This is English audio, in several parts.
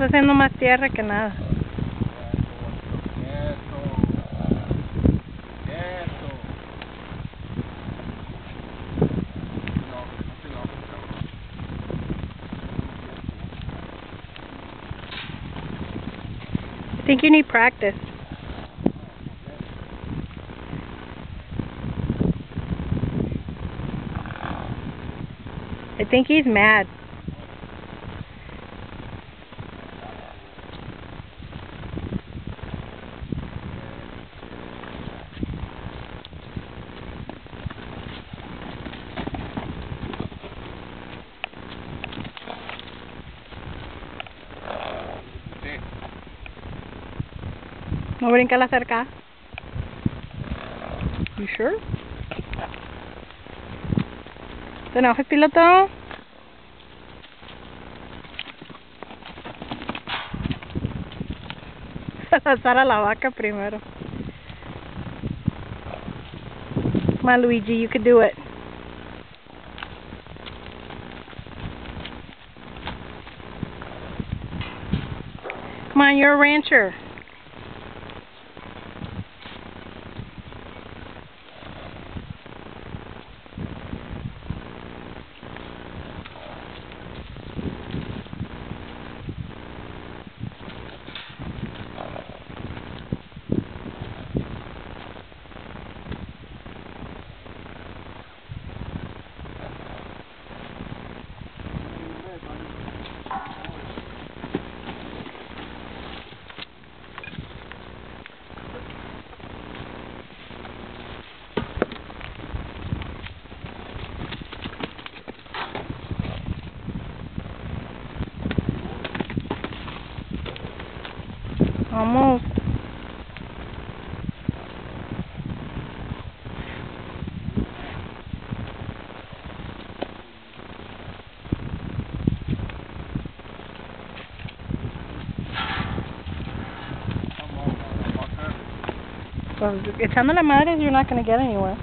Estás haciendo más tierra que nada. I think you need practice. I think he's mad. ¿No brinca la cerca? You sure? ¿Te enojas, piloto? Lanzar a la vaca primero. Come on, Luigi, you can do it. Come on, you're a rancher. Almost. Pues echando la madre, you're not going to get anywhere.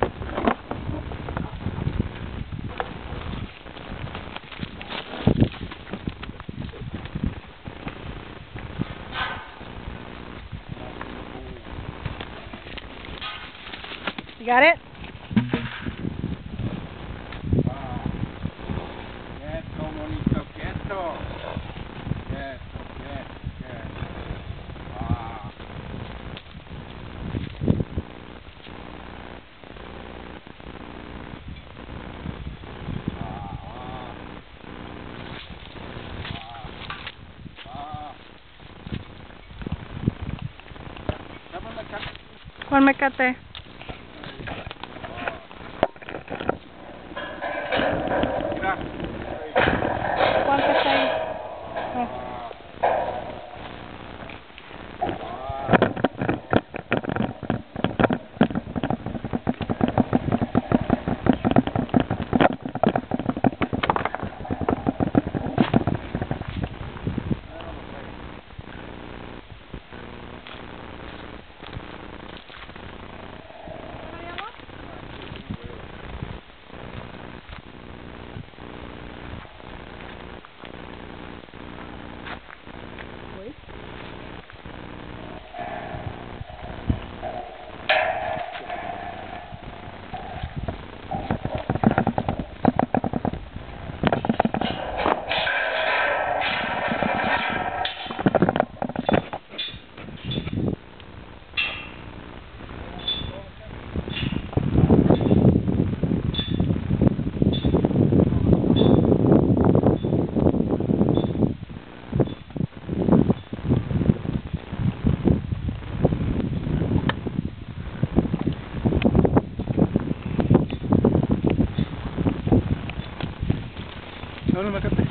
got it? Juan Mecate. Mira. No, no me.